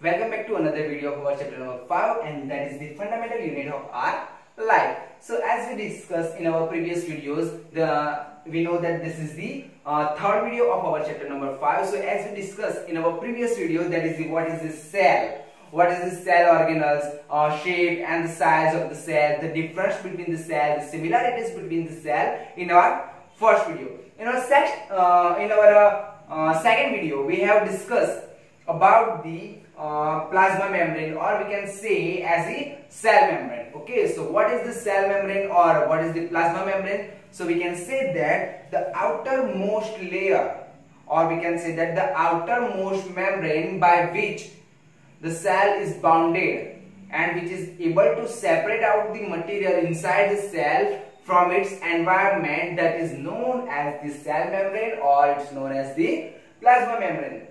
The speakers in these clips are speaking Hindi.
welcome back to another video of our chapter number 5 and that is the fundamental unit of our life. So as we discussed in our previous videos, the we know that this is the uh, third video of our chapter number 5. So as we discussed in our previous video, that is the what is the cell what is the cell organelles, uh, shape and the size of the cell, the difference between the cell, the similarities between the cell in our first video. In our, sec uh, in our uh, second video, we have discussed about the uh, plasma membrane or we can say as the cell membrane. Okay, so what is the cell membrane or what is the plasma membrane? So we can say that the outermost layer or we can say that the outermost membrane by which the cell is bounded and which is able to separate out the material inside the cell from its environment that is known as the cell membrane or it's known as the plasma membrane.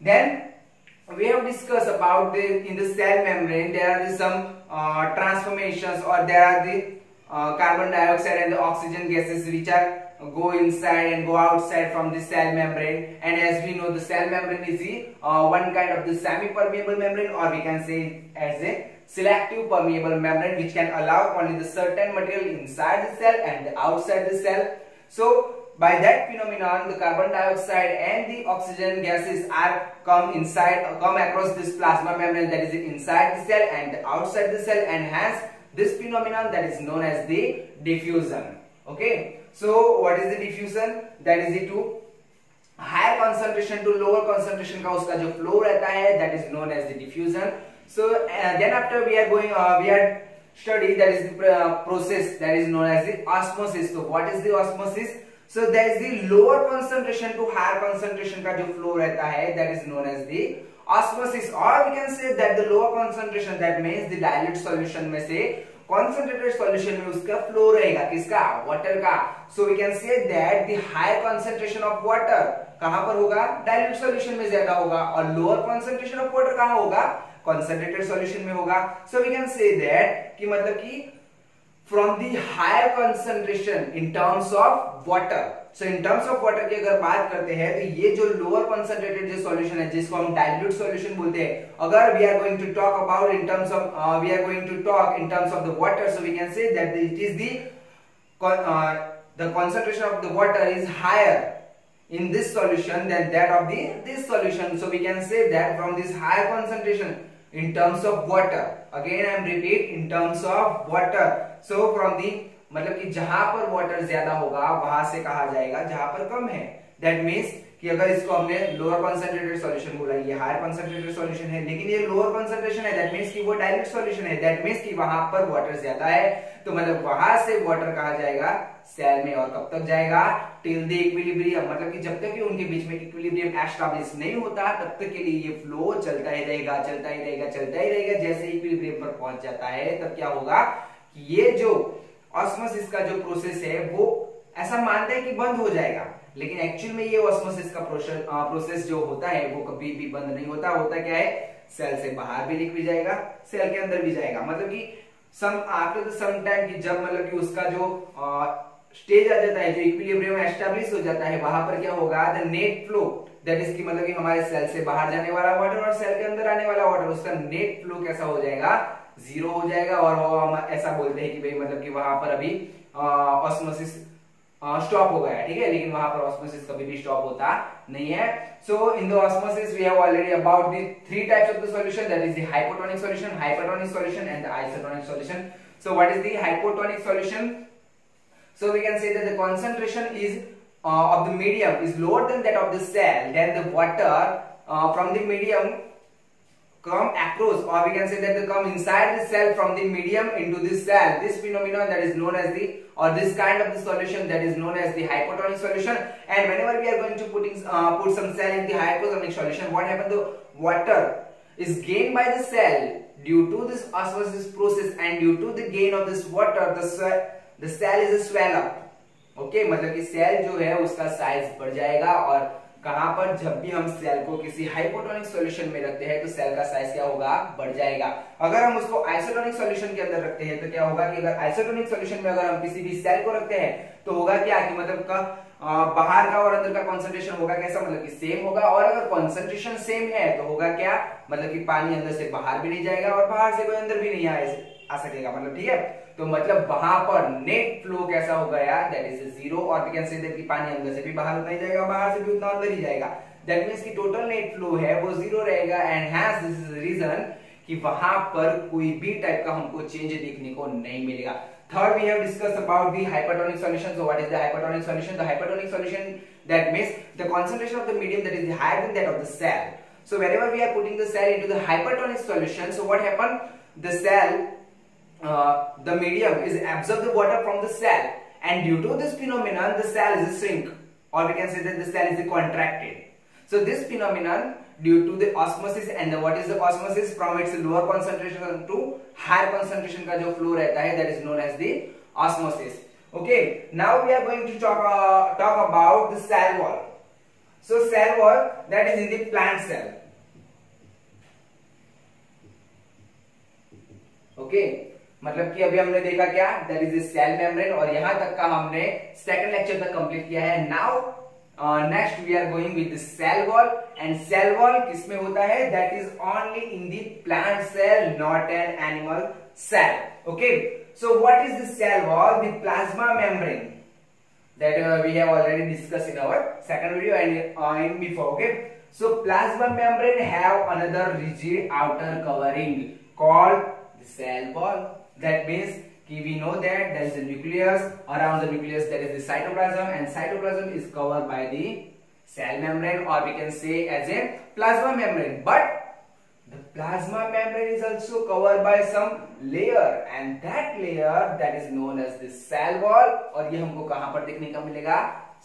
Then we have discussed about the in the cell membrane there are the some uh, transformations or there are the uh, carbon dioxide and the oxygen gases which are go inside and go outside from the cell membrane and as we know the cell membrane is the uh, one kind of the semi-permeable membrane or we can say as a selective permeable membrane which can allow only the certain material inside the cell and outside the cell. So by that phenomenon the carbon dioxide and the oxygen gases are come inside come across this plasma membrane that is inside the cell and outside the cell and hence this phenomenon that is known as the diffusion okay so what is the diffusion that is the to higher concentration to lower concentration का उसका जो flow रहता है that is known as the diffusion so uh, then after we are going uh, we are study that is the uh, process that is known as the osmosis so what So that is lower concentration to higher concentration का जो फ्लो रहता है that is known as the osmosis और we can say that the lower concentration that means the dilute solution में से कॉन्सेंट्रेटेड सोल्यूशन में उसका फ्लो रहेगा. किसका? वाटर का. So we can say that the higher concentration of water कहाँ पर होगा? डायलेट सोल्यूशन में ज़्यादा होगा. और लोअर कॉन्सेंट्रेशन ऑफ़ वाटर कहाँ होगा? कॉन्सेंट्रेटेड सोल्यूशन में होगा. So we can say that कि मतलब कि from the higher concentration in terms of water so in terms of water की अगर बात करते हैं तो ये जो lower concentrated जो solution है जिसको हम dilute solution बोलते हैं अगर going to talk about in terms of uh, we are going to talk in terms of the water so we can say that it is the uh, the concentration of the water is higher in this solution than that of the this solution so we can say that from this higher concentration in terms of water. Again i am repeat, in terms of water. So, from the मतलब कि जहाँ पर वाटर ज़्यादा होगा, वहाँ से कहा जाएगा, जहाँ पर कम है। दैट मीन्स कि अगर इसको हमने लोअर कंसंट्रेटेड सॉल्यूशन बोला, ये हायर कंसंट्रेटेड सॉल्यूशन है, लेकिन ये लोअर कंसंट्रेशन है दैट मीन्स कि वो डायरेक्ट सॉल्यूशन है। दैट मीन्स कि वहाँ पर वाटर ज़्यादा है तो मतलब वहाँ से वाटर कहा जाएगा सेल में और कब तक जाएगा? टिल द इक्विलिब्रियम मतलब कि जब तक उनके बीच में इक्विलिब्रियम एस्टैब्लिश नहीं होता, तब तक के लिए ये फ्लो चलता ही रहेगा, चलता ही रहेगा, चलता ही रहेगा। जैसे इक्विलिब्रियम पर पहुँच जाता है, तब क्या होगा कि ये जो ऑस्मोसिस का जो प्रोसेस है, वो ऐसा मानते हैं कि बंद हो जाएगा। लेकिन एक्चुअल में ये ऑस्मोसिस का प्रोसेस जो होता है, वो कभी भी बंद नहीं होता। होता क्या है? सेल से बाहर भी भी जाएगा सेल के अंदर भी जाएगा। मतलब कि some after the some time की जब मतलब कि उसका जो स्टेज आ जाता है, जो इक्विलिब्रियम एस्टैब्लिश हो जाता है, वहाँ पर क्या होगा the net flow that is की मतलब हमारे सेल से बाहर जाने वाला वाटर और सेल के अंदर आने वाला वाटर उसका नेट फ्लो कैसा हो जाएगा? ज़ीरो हो जाएगा और हम ऐसा बोलते हैं कि भाई मतलब कि वहाँ पर अभी ऑस्मोसिस स्टॉप हो गया, ठीक है? लेकिन वहाँ पर ऑस्मोसिस कभी भी स्टॉप होता नहीं है। So in the osmosis we have already about the three types of the solution that is the hypotonic solution hypertonic solution and the isotonic solution so what is the hypotonic solution so we can say that the concentration is uh, of the medium is lower than that of the cell. Then the water uh, from the medium come across or we can say that they come inside the cell from the medium into the cell. This phenomenon that is known as the or this kind of the solution that is known as the hypotonic solution. And whenever we are going to putting uh, put some cell in the hypotonic solution what happens the water is gained by the cell. Due to this osmosis process and due to the gain of this water the cell the cell is swell up. Okay मतलब कि सेल जो है, उसका साइज़ बढ़ जाएगा और कहाँ पर जब भी हम सेल को किसी हाइपोटोनिक सॉल्यूशन में रखते हैं तो सेल का साइज़ क्या होगा? बढ़ जाएगा। अगर हम उसको आइसोटोनिक सॉल्यूशन के अंदर रखते हैं तो क्या होगा कि अगर आइसोटोनिक सॉल्यूशन में अगर हम किसी भी सेल को रखते हैं तो होगा क्या कि मतलब का बाहर का और अंदर का कॉन्सेंट्रेशन होगा कैसा? मतलब कि सेम होगा। और अगर कॉन्सेंट्रेशन सेम है तो होगा क्या? मतलब कि पानी अंदर से बाहर भी नहीं जाएगा और बाहर से कोई अंदर भी नहीं आ सकेगा। मतलब ठीक है? तो मतलब वहाँ पर नेट फ्लो कैसा हो गया? दैट इज़ ज़ीरो और कि पानी अंदर से भी बाहर उतना ही जाएगा, बाहर से भी उतना अंदर ही जाएगा. दैट मीन्स की टोटल नेट फ्लो है वो ज़ीरो रहेगा and has this is reason कि वहाँ पर कोई भी टाइप का हमको चेंज देखने को नहीं मिलेगा. Third we have discuss about the hypertonic solution so what is hypertonic solution hypertonic solution that means the concentration of the medium that is higher than that of the cell so whenever we are putting the cell into the hypertonic solution, so what happen the cell uh, the medium is absorb the water from the cell and due to this phenomenon the cell is shrink or we can say that the cell is contracted so this phenomenon due to the osmosis and the, what is the osmosis from its lower concentration to higher concentration का जो flow रहता है that is known as the osmosis okay now we are going to talk uh, talk about the cell wall so cell wall that is in the plant cell okay मतलब कि अभी हमने देखा क्या? दैट इज़ सेल मेम्ब्रेन और यहाँ तक का हमने सेकंड लेक्चर तक कंप्लीट किया है। Now next we are going with cell wall and cell wall किसमें होता है? That is only in the plant cell not an animal cell okay so what is the cell wall the plasma membrane that uh, we have already discussed in our second video and uh, in before okay? So plasma membrane have another rigid outer covering called the cell wall. That means we know that there is a nucleus around the nucleus there is the cytoplasm and cytoplasm is covered by the cell membrane or we can say as a plasma membrane but the plasma membrane is also covered by some layer and that layer that is known as the cell wall और ये हमको कहाँ पर देखने का मिलेगा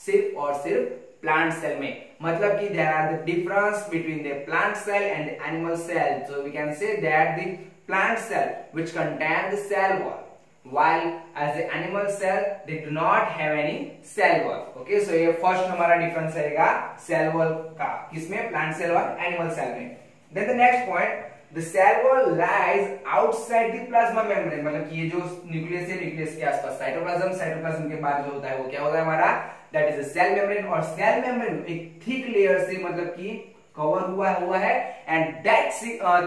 सिर्फ़ और सिर्फ़ प्लांट सेल में मतलब कि there are the difference between the plant cell and animal cell so we can say that the plant cell which contain the cell wall while as the animal cell they do not have any cell wall okay so ये first हमारा difference रहेगा cell wall का किसमें plant cell और animal cell में then the next point the cell wall lies outside the plasma membrane मतलब कि ये जो न्यूक्लियस है न्यूक्लियस के आसपास साइटोप्लाज्म साइटोप्लाज्म के बाद जो होता है वो क्या होता है हमारा दैट इज़ सेल मेम्ब्रेन और सेल मेम्ब्रेन एक थिक लेयर से मतलब कि कवर हुआ हुआ है and that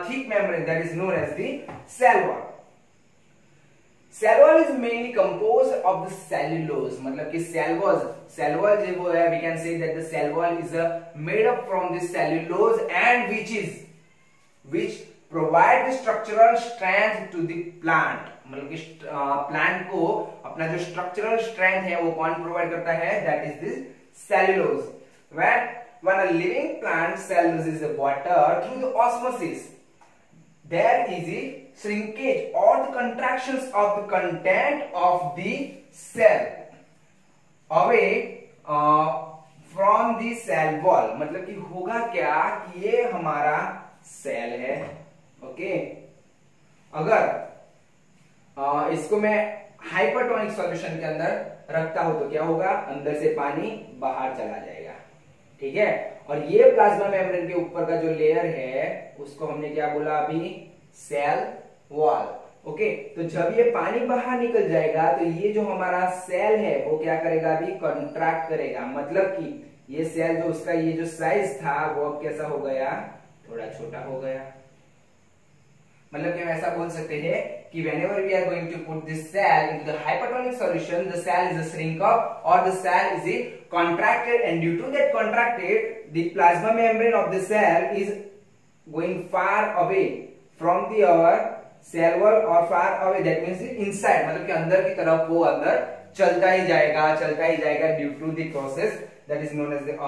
thick membrane that is known as the cell wall cell wall is mainly compose of the cellulose मतलब कि सेल वॉल सेल वॉल जो वो है we can say that the cell wall is made up from the cellulose and which is which provide the structural strength to the plant मतलब कि प्लांट uh, को अपना जो स्ट्रक्चरल स्ट्रेंथ है वो कौन प्रोवाइड करता है? That is this cellulose when when a living plant cell loses the water through the osmosis, there is a shrinkage or the contractions of the content of the cell away uh, from the cell wall. मतलब कि होगा क्या कि ये हमारा सेल है ओके okay? अगर आ, इसको मैं हाइपरटोनिक सॉल्यूशन के अंदर रखता हूँ तो क्या होगा अंदर से पानी बाहर चला जाएगा ठीक है? और ये प्लाज्मा मेम्ब्रेन के ऊपर का जो लेयर है, उसको हमने क्या बोला अभी? सेल वॉल ओके तो जब ये पानी बाहर निकल जाएगा तो ये जो हमारा सेल है, वो क्या करेगा अभी? कंट्रैक्ट करेगा. मतलब कि ये सेल जो उसका ये जो साइज़ था, वो अब कैसा हो गया? थोड़ा छोटा हो गया. मतलब कि हम ऐसा बोल सकते हैं कि whenever we are going to put this cell into the hypertonic solution the cell is a shrink और द इज़ इ contracted and due to that contracted the plasma membrane of the cell is going far away from the our cell wall और far away that means inside मतलब कि अंदर की तरफ़ वो अंदर चलता ही जाएगा, चलता ही जाएगा due to the process that is known as the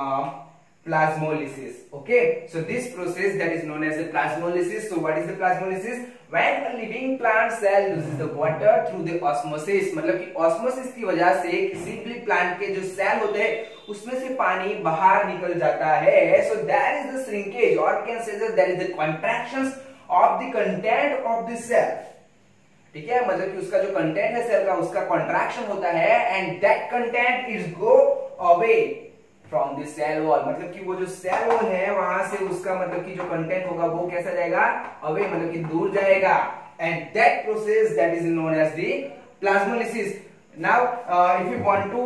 plasmolysis okay so this process that is known as the plasmolysis so what is the plasmolysis when a living plant cell loses the water through the osmosis मतलब कि osmosis की वजह से किसी भी प्लांट के जो सेल होते हैं उसमें से पानी बाहर निकल जाता है so that is the shrinkage or can say that that is the contractions of the content of the cell ठीक है मतलब कि उसका जो कंटेंट है सेल का उसका कॉन्ट्रैक्शन होता है and that content is go away from the cell wall मतलब कि वो जो सेल वॉल है वहाँ से उसका मतलब कि जो कंटेंट होगा वो कैसा जाएगा? अवे मतलब कि दूर जाएगा. And that process that is known as the plasmolysis now if you want to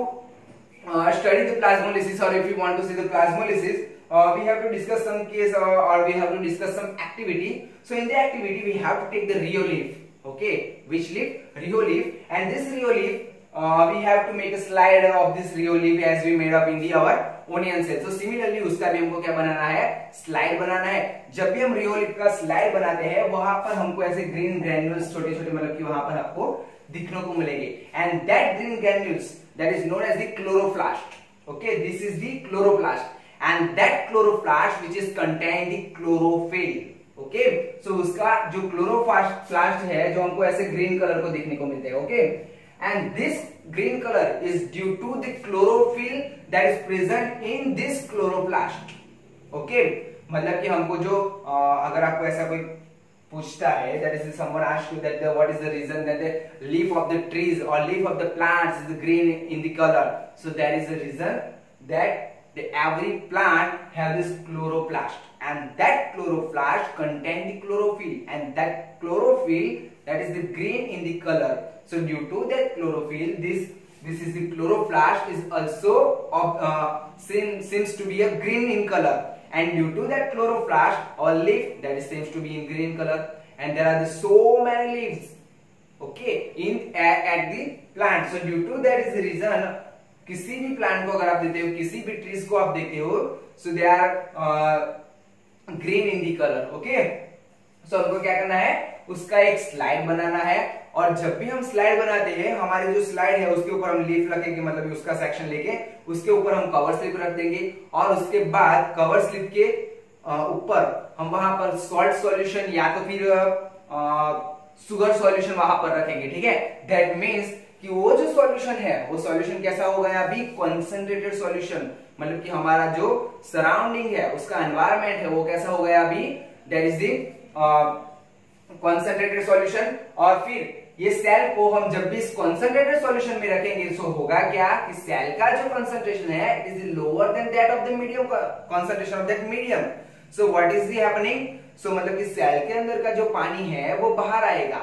study the plasmolysis और if you want to see the plasmolysis we have to discuss some case और we have to discuss some activity so in the activity we have to take the rhoeo leaf okay which leaf rhoeo leaf and this rhoeo leaf Uh, we have to make a slider of this rio leaf as we made up in the our onion cell so similarly उसका भी हमको क्या बनाना है? स्लाइड बनाना है। जब भी हम रियो लीफ का स्लाइड बनाते हैं, वहाँ पर हमको ऐसे ग्रीन ग्रैन्यूल्स छोटे छोटे मतलब कि वहाँ पर आपको दिखने को मिलेंगे। And that green granules that is known as the chloroplast okay this is the chloroplast and that chloroplast which is contain the chlorophyll okay so उसका जो क्लोरोप्लास्ट है, जो हमको ऐसे ग्रीन कलर को देखने को मिलते हैं okay okay? And this green color is due to the chlorophyll that is present in this chloroplast okay मतलब कि हमको जो आ, अगर आपको ऐसा कोई पूछता है that is someone asked you that the, what is the reason that the leaf of the trees or leaf of the plants is green in the color so that is the reason that the every plant have this chloroplast and that chloroplast contain the chlorophyll and that chlorophyll that is the green in the color so due to that chlorophyll, this this is the chloroplast is also of, uh, seems, seems to be a green in color and due to that chloroplast or leaf that is seems to be in green color and there are the so many leaves okay in at, at the plant so due to that is the reason किसी भी प्लांट को अगर आप देते हो किसी भी ट्रीज को आप देते हो so they are green in the colour okay so हमको क्या करना है उसका एक स्लाइड बनाना है। और जब भी हम स्लाइड बनाते हैं, हमारी जो स्लाइड है, उसके ऊपर हम लीफ रखेंगे मतलब उसका सेक्शन लेके, उसके ऊपर हम कवर स्लिप रख देंगे। और उसके बाद कवर स्लिप के ऊपर हम वहाँ पर सॉल्ट सॉल्यूशन या तो फिर सुगर सॉल्यूशन वहाँ पर रखेंगे, ठीक है? दैट मीन्स कि वो जो सॉल्यूशन है, वो सॉल्यूशन कैसा हो गया अभी कॉन्सेंट्रेटेड सॉल्यूशन मतलब कि हमारा जो सराउंडिंग है, उसका एनवायरमेंट है, वो कैसा हो गया अभी that is the concentrated solution और फिर ये सेल को हम जब भी इस कॉन्सेंट्रेटेड सॉल्यूशन में रखेंगे तो होगा क्या? कि सेल का जो कंसंट्रेशन है is lower than that of the medium concentration of that medium so what is the happening so मतलब कि सेल के अंदर का जो पानी है, वो बाहर आएगा।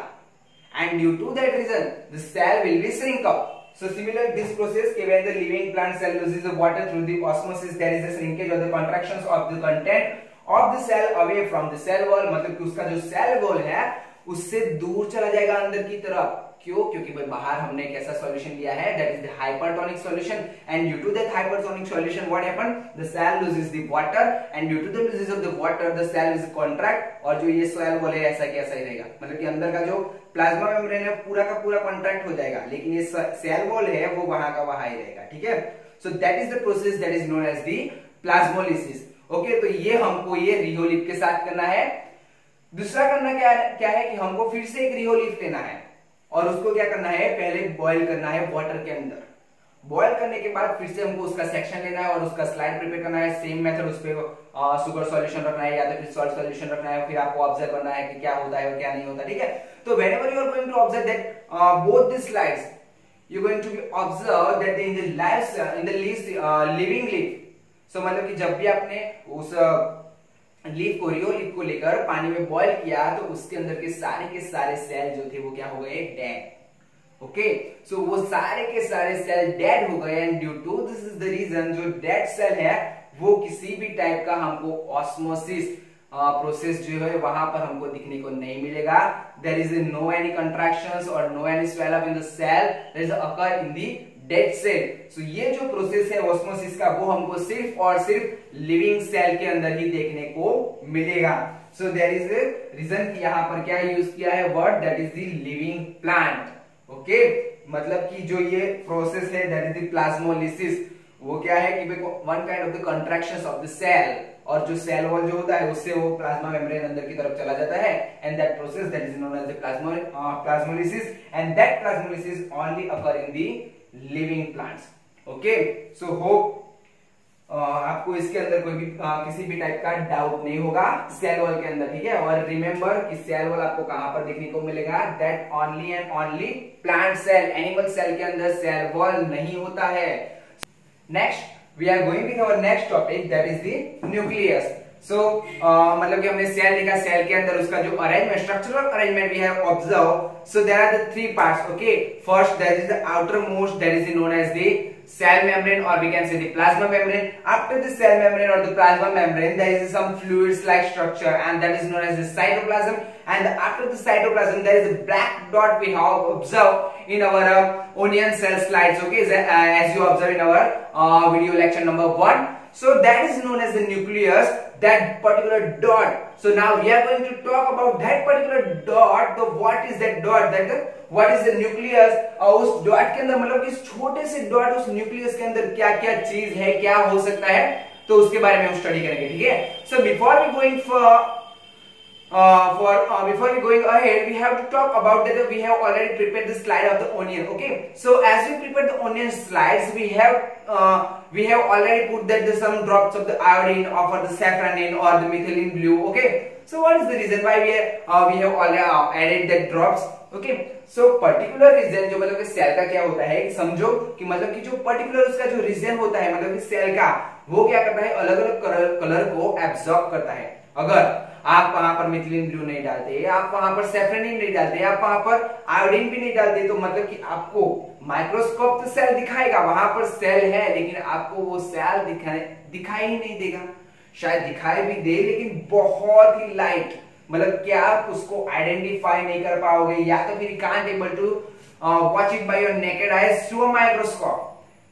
And due to that reason the cell will be shrink up So, similar this process when the living plant cell loses the water through the osmosis, there is a shrinkage of the contractions of the content. Of the cell away from the cell wall मतलब कि उसका जो cell wall है, उससे दूर चला जाएगा अंदर की तरफ़। क्यों? क्योंकि भाई बाहर हमने एक ऐसा सॉल्यूशन लिया है that is the hypertonic solution and due to that hypertonic solution what happen the cell loses the water and due to the loses of the water the cell is contract और जो ये सेल वॉल है, ऐसा कैसा ही रहेगा। मतलब कि अंदर का जो प्लाज्मा मेम्ब्रेन है, पूरा का पूरा कॉन्ट्रैक्ट हो जाएगा, लेकिन ये सेल वॉल है, वो वहाँ का वहाँ ही रहेगा, ठीक है? So that is the process that is known as the plasmolysis okay तो ये हमको ये रियोलिप के साथ करना है। दूसरा करना क्या क्या है कि हमको फिर से एक रियोलिफ लेना है। और उसको क्या करना है, पहले बॉईल करना है वाटर के अंदर। बॉईल करने के बाद फिर से हमको उसका सेक्शन लेना है और उसका स्लाइड प्रिपेयर करना है। सेम मेथड उस पर सुगर सॉल्यूशन रखना है या तो फिर सॉल्ट सॉल्यूशन रखना है, फिर आपको ऑब्ज़र्व करना है कि क्या होता है और क्या नहीं होता, ठीक है? तो whenever you are going to observe that both the slides you going to be observe that in the life in the living leaf so so, मतलब कि जब भी आपने उस लीफ को रियो लीफ को लेकर पानी में बॉईल किया तो उसके अंदर के सारे के सारे सेल जो थे वो क्या हो गए? डेड ओके सो वो सारे के सारे सेल डेड हो गए and due to this is the reason जो डेड सेल है वो किसी भी टाइप का हमको ऑस्मोसिस प्रोसेस जो है वहाँ पर हमको दिखने को नहीं मिलेगा। There is no any contraction और no any swell up in the cell is occur in the dead cell so ये जो प्रोसेस है ऑस्मोसिस का, वो हमको सिर्फ़ और सिर्फ़ लिविंग सेल के अंदर ही देखने को मिलेगा। सो देर इज़ रीजन यहाँ पर क्या यूज़ किया है word that is the living plant okay मतलब कि जो ये प्रोसेस है दैट इज़ द प्लाज्मोलिसिस वो क्या है कि one kind of the contraction of the cell और जो सेल वॉल जो होता है, उससे वो प्लाज्मा मेम्ब्रेन अंदर की तरफ़ चला जाता है। And that process that is known as the plasmolysis and that plasmolysis only occur in the living plants okay so hope आपको इसके अंदर कोई भी आ, किसी भी टाइप का डाउट नहीं होगा। सेल वॉल के अंदर ठीक है? और रिमेंबर कि सेल वॉल आपको कहाँ पर देखने को मिलेगा? That only and only plant cell animal cell के अंदर सेल वॉल नहीं होता है। Next we are going with our next topic that is the nucleus so so, uh, मतलब कि हमने सेल देखा सेल के अंदर उसका जो अरेंजमेंट स्ट्रक्चरल अरेंजमेंट भी है observe so there are the three part okay first that is the outermost that is known as the cell membrane और we can say plasma membrane after the cell membrane और the plasma membrane there is some fluid like structure and that is known as the cytoplasm and after the cytoplasm there is black dot we have observe in our onion cell slides okay as you observe in our video lecture number one so that is known as the nucleus that particular dot. So now we are going to talk about that particular dot. The what is that dot? That the, what is the nucleus? और उस डॉट के अंदर मतलब is छोटे से डॉट उस न्यूक्लियस के अंदर क्या क्या चीज़ है क्या हो सकता है तो उसके बारे में हम स्टडी करेंगे ठीक है so before we going for uh, for uh, before going ahead we have to talk about that we have already prepared the slide of the onion okay so as we prepare the onion slides we have uh, we have already put that the some drops of the iodine or for the safranin or the methylene blue okay so what is the reason why we have, uh, we have already uh, added that drops okay so particular reason जो मतलब सेल का क्या होता है समझो कि मतलब कि जो पर्टिकुलर उसका जो रीजन होता है मतलब कि सेल का वो क्या करता है अलग अलग कलर, कलर को एब्सॉर्ब करता है अगर आप वहाँ पर मिथिलीन ब्लू नहीं डालते, आप वहाँ पर सेफ्रेनिन नहीं डालते, आप वहाँ पर आयोडीन भी नहीं डालते तो मतलब कि आपको माइक्रोस्कोप तो सेल दिखाएगा, वहाँ पर सेल है, लेकिन आपको वो सेल दिखाई दिखाई ही नहीं देगा। शायद दिखाई भी दे, लेकिन बहुत ही लाइट मतलब क्या आप उसको आइडेंटिफाई नहीं कर पाओगे, या तो फिर can't able to watch it by your naked eyes through microscope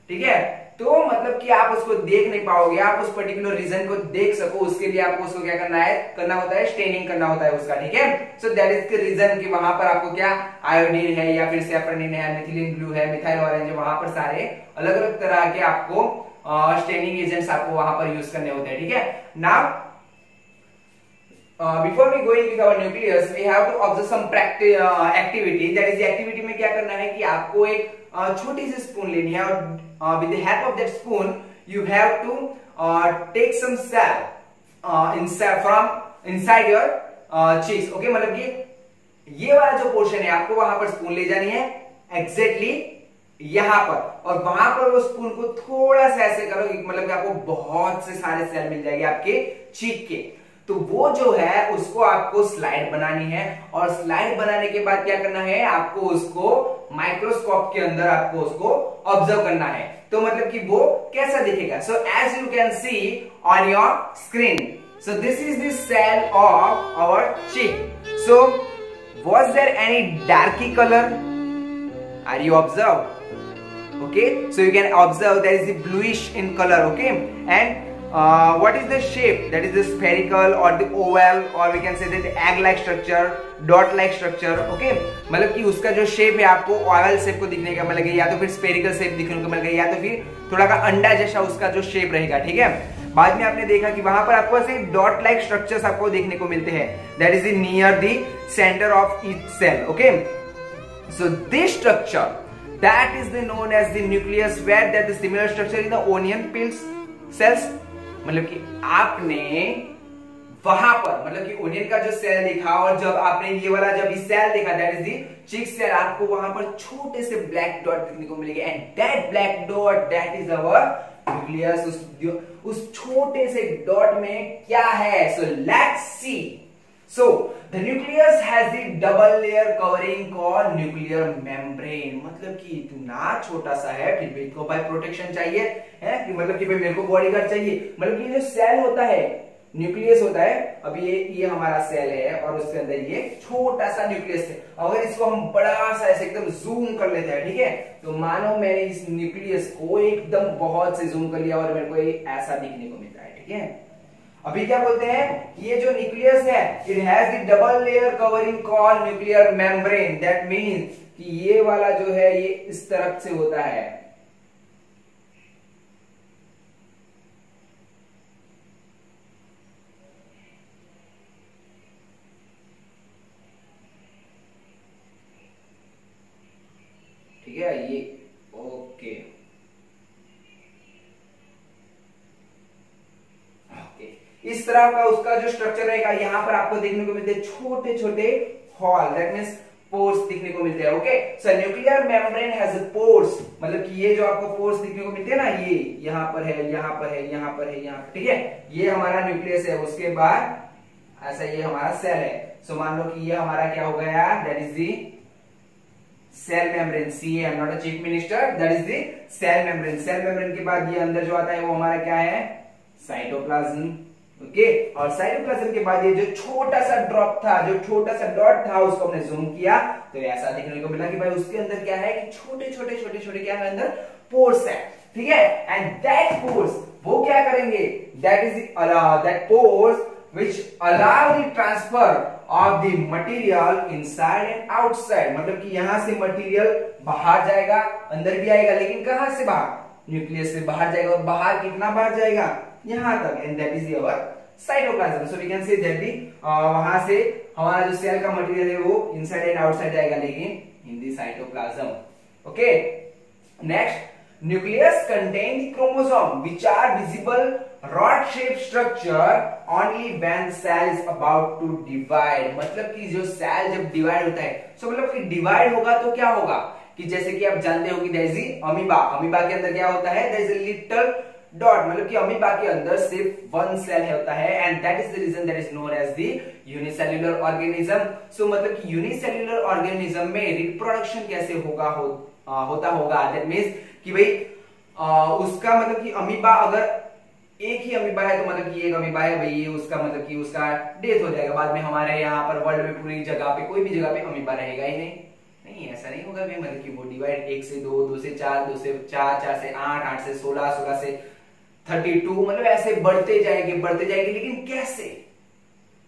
ठीक है? तो मतलब कि आप उसको देख नहीं पाओगे आप उस पर्टिकुलर रीजन को देख सको उसके लिए आपको उसको क्या करना है करना होता है स्टेनिंग करना होता है उसका ठीक है? So that is the reason कि वहाँ पर आपको क्या आयोडीन है या फिर सेफ्रनिन है मिथिलीन ब्लू है मिथाइल ऑरेंज है वहाँ पर सारे अलग अलग तरह के आपको स्टेनिंग एजेंट्स आपको वहाँ पर यूज़ करने होते हैं ठीक है? Now before we going with our nucleus we have to observe some practice activity that is activity में क्या करना है कि आपको एक uh, छोटी सी स्पून लेनी है और spoon you have to uh, take some sap uh, inside from inside your uh, cheeks okay मतलब कि ये वाला जो पोर्शन है आपको वहाँ पर स्पून ले जानी है. एग्जैक्टली यहाँ पर. और वहाँ पर वो स्पून को थोड़ा सा ऐसे करो मतलब कि आपको बहुत से सारे सेल मिल जाएँगे आपके चीक के. तो वो जो है उसको आपको स्लाइड बनानी है. और स्लाइड बनाने के बाद क्या करना है? आपको उसको माइक्रोस्कोप के अंदर आपको उसको ऑब्ज़र्व करना है। तो मतलब कि वो कैसा दिखेगा? So as you can see on your screen so this is the cell of our cheek so was there any darky colour are you observe okay so you can observe that is the bluish in colour okay and uh, what is the shape that is the spherical or the oval or we can say that egg like structure dot like structure okay मतलब कि उसका जो शेप है आपको ओवल शेप को दिखने का मिलेगा या तो फिर स्पेरिकल शेप दिखने को मिलेगा या तो फिर थोड़ा का अंडा जैसा उसका जो शेप रहेगा ठीक है बाद में आपने देखा कि वहाँ पर आपको ऐसे डॉट लाइक स्ट्रक्चर्स आपको देखने को मिलते हैं that is near the centre of each cell okay so this structure that is the known as the nucleus where that the similar structure in the onion pills cells मतलब कि आपने वहाँ पर मतलब कि ओनियन का जो सेल देखा और जब आपने ये वाला जब सेल देखा that is the cheek cell आपको वहाँ पर छोटे से ब्लैक डॉट देखने को मिलेगा। And that black dot that is our nucleus उस छोटे से डॉट में क्या है? So let's see so the nucleus has the double layer covering called nuclear membrane मतलब कि इतना छोटा सा है फिर भी इसको भाई प्रोटेक्शन चाहिए, है? कि मतलब कि भाई मेरे को बॉडीगार्ड चाहिए। मतलब कि जो सेल होता है न्यूक्लियस होता है, अब ये ये हमारा सेल है और उसके अंदर ये छोटा सा न्यूक्लियस है। अगर इसको हम बड़ा सा ऐसे एकदम जूम कर लेते हैं, ठीक है? तो मानो मैंने इस न्यूक्लियस को एकदम बहुत से जूम कर लिया और मेरे को ये ऐसा दिखने को मिलता है, ठीक है? अभी क्या बोलते हैं? ये जो न्यूक्लियस है it has the double layer covering call nuclear membrane that means कि ये वाला जो है, ये इस तरफ़ से होता है ठीक है ये ओके इस तरह का उसका जो स्ट्रक्चर रहेगा, यहाँ पर आपको देखने को मिलते छोटे छोटे हॉल दैट मीन्स पोर्स दिखने को मिलते हैं okay so nuclear membrane has pores मतलब कि ये जो आपको पोर्स दिखने को मिलते हैं ना, ये यहाँ पर है, यहाँ पर है, यहाँ पर है, यहाँ पर, ठीक है? ये हमारा न्यूक्लियस है, उसके बाद ऐसा ये हमारा सेल है। सो मान लो कि ये हमारा क्या हो गया? That is the cell membrane C M not a chief minister that is the cell membrane cell membrane के बाद ये अंदर जो आता है, वो हमारा क्या है? Cytoplasm okay? और साइटोप्लाज्म के बाद ये जो छोटा सा ड्रॉप था, जो छोटा सा डॉट था, उसको हमने जूम किया। तो ऐसा देखने को मिला कि भाई उसके अंदर क्या है कि छोटे छोटे छोटे छोटे क्या है अंदर? पोर्स है। ठीक है? एंड दैट पोर्स वो क्या करेंगे? That is that pores which allow the transfer of the material inside and outside. मतलब कि यहाँ से मटेरियल बाहर जाएगा, अंदर भी आएगा, लेकिन कहाँ से बाहर? न्यूक्लियस से बाहर जाएगा, और बाहर कितना बाहर जाएगा? यहाँ तक and that is your cytoplasm so we can say that the वहाँ से हमारा जो सेल का मटेरियल है वो इनसाइड एंड आउटसाइड जाएगा, लेकिन in the cytoplasm okay next contain the chromosome, which are visible rod shaped structure only when the cell is about to मतलब कि जो सेल जब डिवाइड होता है सो मतलब कि डिवाइड होगा तो क्या होगा? कि जैसे कि आप जानते हो कि अमीबा अमीबा के अंदर क्या होता है? डॉट मतलब कि अमीबा के अंदर सिर्फ़ वन सेल होता है and that is the reason that is known as the unicellular organism so मतलब कि यूनिसेल्युलर ऑर्गेनिज्म में रिप्रोडक्शन कैसे होगा हो, आ, होता होगा? दैट मींस कि भाई उसका मतलब कि अमीबा अगर एक ही अमीबा है तो मतलब कि एक अमीबा है भाई ये उसका मतलब कि उसका डेथ हो जाएगा। बाद में हमारे यहाँ पर वर्ल्ड में पूरी जगह पे कोई भी जगह पे अमीबा रहेगा ही नहीं। नहीं ऐसा नहीं होगा भाई मतलब कि वो डिवाइड एक से दो दो से चार दो से चार चार से आठ आठ से सोलह सोलह से थर्टी टू मतलब ऐसे बढ़ते जाएँगे बढ़ते जाएँगे लेकिन कैसे?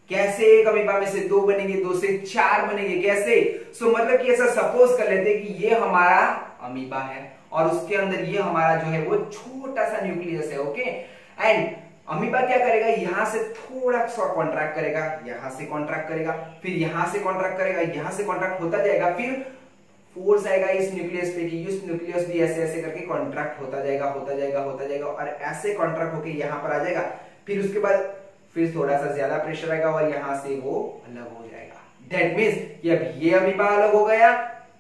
कैसे एक अमीबा में से दो बनेंगे दो से चार बनेंगे कैसे? सो so, मतलब कि ऐसा सपोज़ कर लेते कि ये हमारा अमीबा है और उसके अंदर ये हमारा जो है वो छोटा सा न्यूक्लियस है ओके एंड अमीबा क्या करेगा? यहाँ से थोड़ा सा कॉन्ट्रैक्ट करेगा यहाँ से कॉन्ट्रैक्ट करेगा फिर यहाँ से कॉन्ट्रैक्ट करेगा यहाँ से कॉन्ट्रैक्ट होता जाएगा फिर फोर्स आएगा इस न्यूक्लियस पे कि इस न्यूक्लियस भी ऐसे ऐसे करके कॉन्ट्रैक्ट होता जाएगा होता जाएगा होता जाएगा और ऐसे कॉन्ट्रैक्ट होके यहाँ पर आ जाएगा। फिर उसके बाद फिर थोड़ा सा ज़्यादा प्रेशर आएगा और यहाँ से वो अलग हो जाएगा। दैट मीन्स कि अब ये अमीबा अलग हो गया,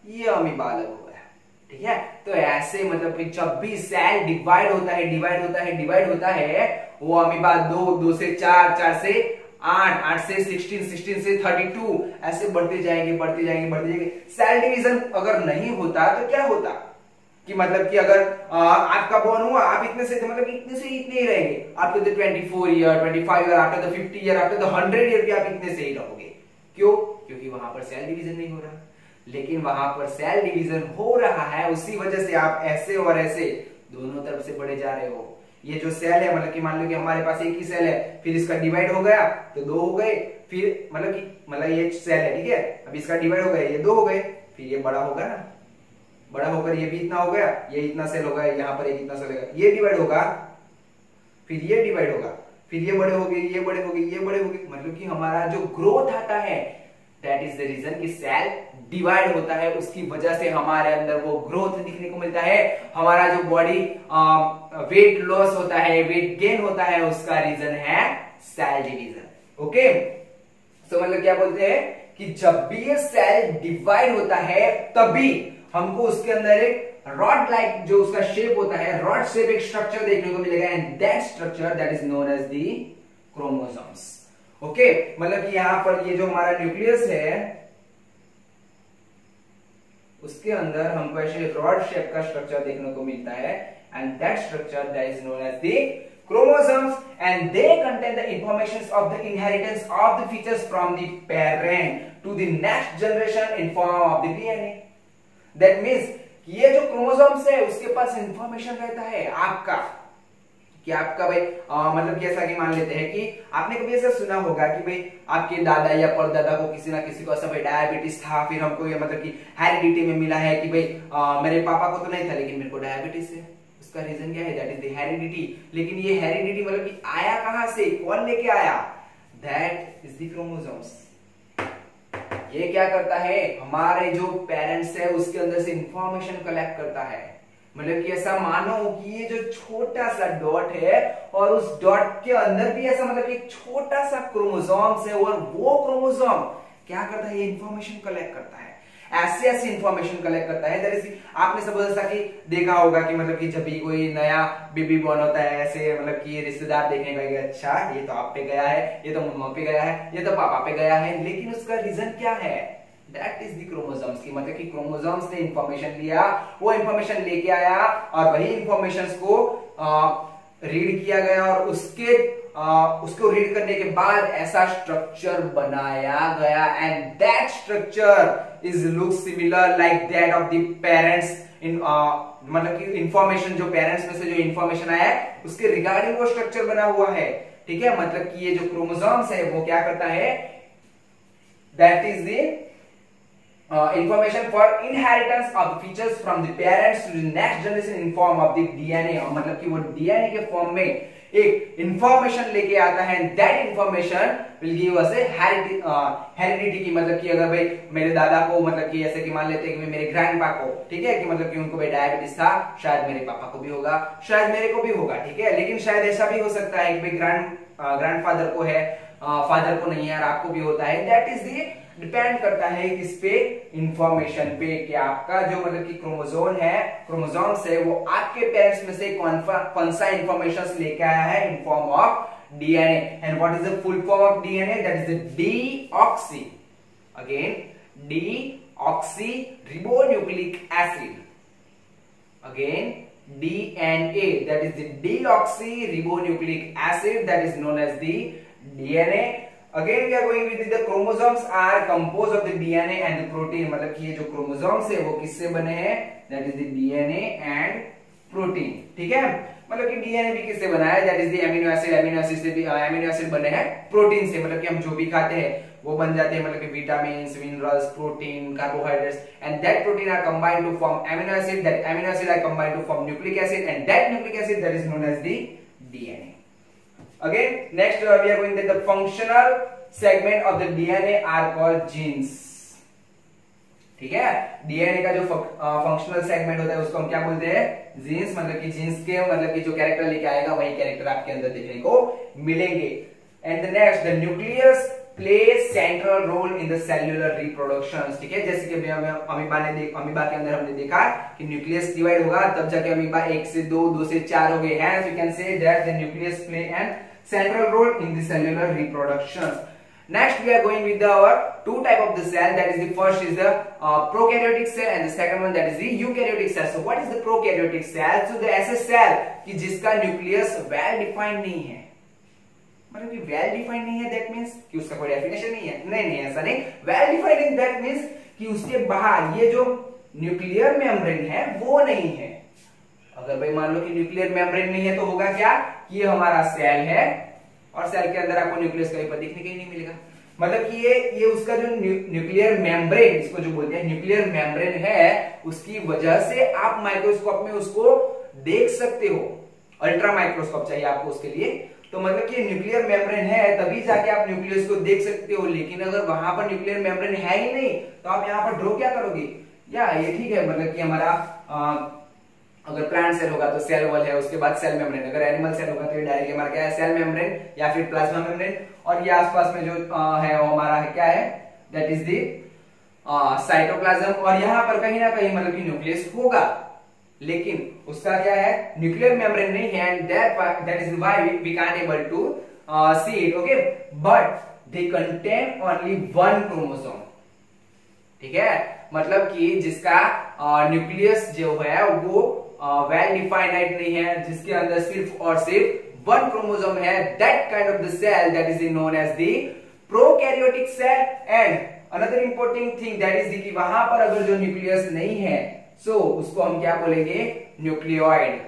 ये अमीबा अलग हो गया। ठीक है? तो ऐसे मतलब कि जब भी सेल डिवाइड होता है डिवाइड होता है डिवाइड होता है, वो अमीबा दो दो से चार चार से आठ आठ से सिक्सटीन सिक्सटीन से थर्टी टू ऐसे बढ़ते जाएँगे बढ़ते जाएँगे बढ़ते जाएँगे। सेल डिवीज़न अगर नहीं होता तो क्या होता? कि मतलब कि अगर आ, आपका बोर्न हुआ आप इतने से मतलब इतने से इतने ही रहेंगे। After the twenty four year twenty five year after the fifty year after the hundred year भी आप इतने से ही रहोगे। क्यों? क्योंकि वहाँ पर सेल डिवीज़न नहीं हो रहा। लेकिन वहाँ पर सेल डिवीज़न हो रहा है उसी वजह से आप ऐसे और ऐसे दोनों तरफ़ से बढ़े जा रहे हो। ये जो सेल है मतलब कि मान लो कि हमारे पास एक ही सेल है, फिर इसका डिवाइड हो गया तो दो हो गए, फिर मतलब कि मतलब ये सेल है, ठीक है? अब इसका डिवाइड हो गया, ये दो हो गए, फिर ये बड़ा होगा ना? बड़ा होकर ये भी इतना हो गया, ये इतना सेल होगा, यहाँ पर एक इतना सेल होगा, ये डिवाइड होगा, फिर ये डिवाइड होगा, फिर ये बड़े हो गए, ये बड़े हो गए, ये बड़े हो गए मतलब कि हमारा जो ग्रोथ आता है दैट इज़ द रीजन कि सेल डिवाइड होता है, उसकी वजह से हमारे अंदर वो ग्रोथ दिखने को मिलता है। हमारा जो बॉडी वेट लॉस होता है वेट गेन होता है, उसका रीजन है सेल डिवीज़न ओके तो मतलब क्या बोलते हैं? कि जब भी ये सेल डिवाइड होता है, तभी हमको उसके अंदर एक रॉड लाइक जो उसका शेप होता है रॉड शेप एक स्ट्रक्चर देखने को मिलेगा and that structure that is known as the chromosomes okay मतलब कि यहाँ पर ये जो हमारा न्यूक्लियस है उसके अंदर हमको ऐसे रॉड शेप का स्ट्रक्चर देखने को मिलता है and that structure that is known as the chromosomes and they contain the information of the inheritance of the features from the parent to the next generation in form of the DNA that means ये जो क्रोमोसोम्स है, उसके पास इंफॉर्मेशन रहता है आपका। कि आपका भाई आ, मतलब कि ऐसा कि मान लेते हैं कि आपने कभी ऐसा सुना होगा कि भाई आपके दादा या परदादा को किसी ना किसी को ऐसा भाई डायबिटीज़ था फिर हमको ये मतलब कि हेरिडिटी में मिला है कि भाई आ, मेरे पापा को तो नहीं था लेकिन मेरे को डायबिटीज़ है। उसका रीजन क्या है? दैट इज़ द हेरिडिटी लेकिन ये हेरिडिटी मतलब कि आया कहाँ से? कौन लेके आया? दैट इज़ द क्रोमोसोम्स ये क्या करता है? हमारे जो पेरेंट्स है उसके अंदर से इंफॉर्मेशन कलेक्ट करता है। मतलब कि ऐसा मानो कि ये जो छोटा सा डॉट है और उस डॉट के अंदर भी ऐसा मतलब एक छोटा सा क्रोमोसोम है और वो क्रोमोसोम क्या करता है? ये इंफॉर्मेशन कलेक्ट करता है। ऐसे ऐसी इंफॉर्मेशन कलेक्ट करता है। जैसे आपने सब ऐसा कि देखा होगा कि मतलब कि जब भी कोई नया बेबी बॉर्न होता है, ऐसे मतलब कि रिश्तेदार देखने का अच्छा ये तो आप पे गया है, ये तो मम्मा पे गया है, ये तो पापा पे गया है। लेकिन उसका रीजन क्या है? दैट इज़ दी की मतलब कि क्रोमोजोम्स ने इंफॉर्मेशन लिया वो इंफॉर्मेशन लेके आया और वही इंफॉर्मेशन को रीड किया गया और उसके आ, उसको रीड करने के बाद ऐसा स्ट्रक्चर बनाया गया। And that structure is look similar like that of the parents in मतलब कि इंफॉर्मेशन जो पेरेंट्स में से जो इंफॉर्मेशन आया है उसके रिगार्डिंग वो स्ट्रक्चर बना हुआ है। ठीक है? मतलब कि ये जो क्रोमोसोम्स है वो क्या करता है? That is the uh, information for inheritance of the features from the parents to the next generation in form of the और मतलब कि वो DNA के फॉर्म में एक इंफॉर्मेशन लेके आता है that information will give us heredity की मतलब कि अगर भाई मेरे दादा को मतलब कि ऐसे कि मान लेते हैं कि मेरे ग्रैंडपा को ठीक है कि मतलब कि उनको भाई डायबिटीज़ था शायद मेरे पापा को भी होगा शायद मेरे को भी होगा ठीक है लेकिन शायद ऐसा भी हो सकता है कि भाई ग्रैंड ग्रैंडफादर को है फादर uh, को नहीं है और आपको भी होता है दैट इज़ दी डिपेंड करता है किस पे इंफॉर्मेशन पे, कि आपका जो मतलब कि क्रोमोजोन है क्रोमोजोम से वो आपके पेरेंट्स में से कौन सा इंफॉर्मेशन लेके आया है in form of DNA and what is the full form of DNA that is the deoxy again deoxy ribonucleic acid again DNA that is the deoxyribonucleic acid that is known as the DNA again we are going with the chromosomes are compose of the DNA and the protein मतलब कि ये जो क्रोमोसोम्स है, वो किससे बने हैं? That is the DNA and protein ठीक है? मतलब कि डीएनए भी किससे बना है? That is the amino acid amino acid से भी एमिनो एसिड बने हैं प्रोटीन से। मतलब कि हम जो भी खाते हैं, वो बन जाते हैं। मतलब कि vitamin minerals protein carbohydrates and that protein are combined to form amino acid that amino acid are combined to form nucleic acid and that nucleic acid that is known as the DNA Again, next uh, we are going to the functional segment of the DNA are called genes. ठीक है? डीएनए का जो फंक्शनल सेगमेंट होता है उसको हम क्या बोलते हैं? जीन्स मतलब कि जीन्स के मतलब कि जो कैरेक्टर लेके आएगा वही कैरेक्टर आपके अंदर देखने को मिलेंगे। And next the nucleus play central role in the cellular reproduction ठीक है? जैसे कि अमीबा ने अमीबा के अंदर हमने देखा कि न्यूक्लियस डिवाइड होगा, तब जाके अमीबा एक से दो दो से चार हो गए can say that the nucleus play and central role in the cellular reproduction next we are going with our two type of the cell that is the first is the prokaryotic cell and the second one that is the eukaryotic cell so what is the prokaryotic cell so the ऐसे सेल कि जिसका न्यूक्लियस वेल डिफाइंड नहीं है। मतलब वेल डिफाइंड नहीं है दैट मींस कि उसका कोई डेफिनेशन नहीं है। नहीं नहीं, ऐसा नहीं। Well defined in that means कि उसके बाहर ये जो न्यूक्लियर मेम्ब्रेन है, वो नहीं है। अगर भाई मान लो कि न्यूक्लियर मेम्ब्रेन नहीं है तो होगा क्या? कि ये हमारा सेल है, और सेल के अंदर आपको न्यूक्लियस कहीं पर दिखने के नहीं मिलेगा। मतलब कि ये ये उसका जो न्यूक्लियर मेम्ब्रेन इसको जो बोलते हैं न्यूक्लियर मेम्ब्रेन है, उसकी वजह से आप माइक्रोस्कोप में उसको देख सकते हो। अल्ट्रा माइक्रोस्कोप चाहिए आपको उसके लिए। तो मतलब कि न्यूक्लियर मेम्ब्रेन है, तभी जाके आप न्यूक्लियस को देख सकते हो, लेकिन अगर वहाँ पर न्यूक्लियर मेम्ब्रेन है ही नहीं तो आप यहाँ पर ड्रॉ क्या करोगे? या, ये ठीक है मतलब कि हमारा अगर प्लांट सेल होगा तो सेल वॉल है, उसके बाद सेल मेम्ब्रेन अगर एनिमल सेल होगा तो ये डायरेक्टली हमारा क्या है सेल मेम्ब्रेन या फिर प्लाज्मा मेम्ब्रेन और ये आसपास में जो है, वो हमारा है, क्या है? दैट इज़ दी साइटोप्लाज्म और यहाँ पर कहीं ना कहीं मतलब कि न्यूक्लियस होगा। लेकिन उसका क्या है? न्यूक्लियर मेम्ब्रेन नहीं है and that is why we can able to see it okay but they contain only one chromosome ठीक है? मतलब कि जिसका न्यूक्लियस uh, जो है वो वेल uh, डिफाइनाइट well नहीं है जिसके अंदर सिर्फ़ और सिर्फ़ वन क्रोमोसोम है that kind of the cell that is known as the prokaryotic cell and another important thing that is कि वहाँ पर अगर जो न्यूक्लियस नहीं है सो so, उसको हम क्या बोलेंगे? न्यूक्लियोइड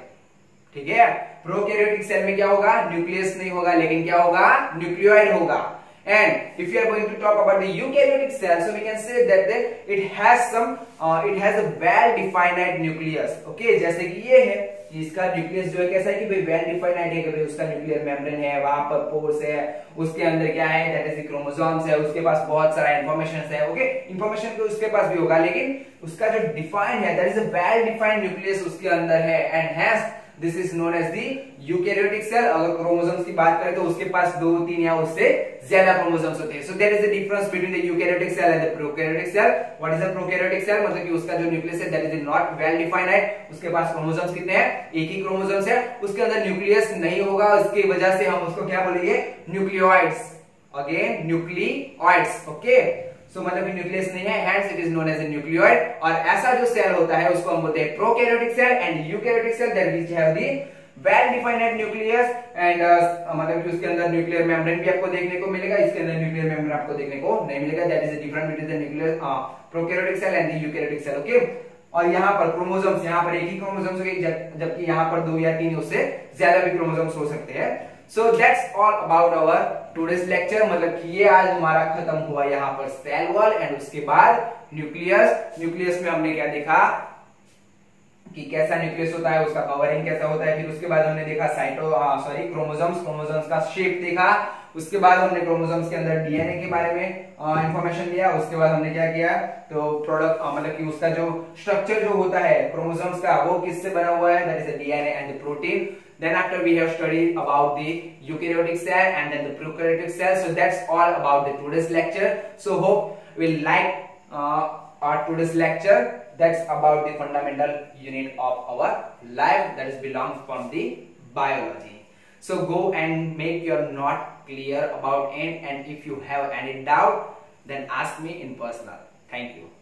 ठीक है? प्रोकैरियोटिक सेल में क्या होगा? न्यूक्लियस नहीं होगा लेकिन क्या होगा? न्यूक्लियोइड होगा. And if you are going to talk about the eukaryotic cell, so we can say that, that it has some, uh, it has a well-defined nucleus. Okay, जैसे कि ये है इसका न्यूक्लियस जो है कैसा है कि भाई वेल डिफाइंड है उसका न्यूक्लियर मेम्ब्रेन है वहाँ पर पोर्स है उसके अंदर क्या है दैट इज़ क्रोमोसोम्स है उसके पास बहुत सारा इंफॉर्मेशन है ओके इंफॉर्मेशन तो उसके पास भी होगा लेकिन उसका जो डिफाइंड है that is a well defined nucleus उसके अंदर है and has this is known as the eukaryotic cell अगर क्रोमोसोम्स की बात करें तो उसके पास दो, तीन या उससे ज़्यादा क्रोमोसोम्स होते हैं। So there is the difference between the eukaryotic cell and the prokaryotic cell what is the prokaryotic cell मतलब कि उसका जो न्यूक्लियस है that is not well defined उसके पास क्रोमोसोम्स कितने हैं? एक ही क्रोमोसोम्स है। उसके अंदर न्यूक्लियस नहीं होगा उसकी वजह से हम उसको क्या बोलेंगे? Nucleoids again nucleoids okay so मतलब न्यूक्लियस नहीं है hence it is known as a nucleoid और ऐसा जो सेल होता है, उसको हम बोलते हैं prokaryotic cell and eukaryotic cell that which have the well defined nucleus and मतलब कि उसके अंदर न्यूक्लियर मेम्ब्रेन भी आपको देखने को मिलेगा, इसके अंदर न्यूक्लियर मेम्ब्रेन आपको देखने को नहीं मिलेगा. That is the difference between the nuclear prokaryotic cell and the eukaryotic cell okay और यहाँ पर क्रोमोसोम्स यहाँ पर एक ही क्रोमोसोम्स होंगे जबकि यहाँ पर दो या तीन, उससे ज़्यादा भी क्रोमोसोम्स हो सकते हैं. So that's all about our today's lecture मतलब कि ये आज हमारा खत्म हुआ यहाँ पर सेल वॉल एंड उसके बाद न्यूक्लियस न्यूक्लियस में हमने क्या देखा? कि कैसा न्यूक्लियस होता है, उसका कवरिंग कैसा होता है, फिर उसके बाद हमने देखा साइटो सॉरी क्रोमोसोम्स क्रोमोसोम्स का शेप देखा। उसके बाद हमने क्रोमोसोम्स के अंदर डीएनए के बारे में इंफॉर्मेशन लिया। उसके बाद हमने क्या किया? तो प्रोडक्ट मतलब कि उसका जो स्ट्रक्चर जो होता है क्रोमोसोम्स का, वो किससे बना हुआ है? That is DNA and protein then after we have studied about the eukaryotic cell and then the prokaryotic cell. So that's all about the today's lecture. So hope will like uh, our today's lecture. That's about the fundamental unit of our life that is belongs from the biology. So go and make your note clear about it. And if you have any doubt then ask me in personal. Thank you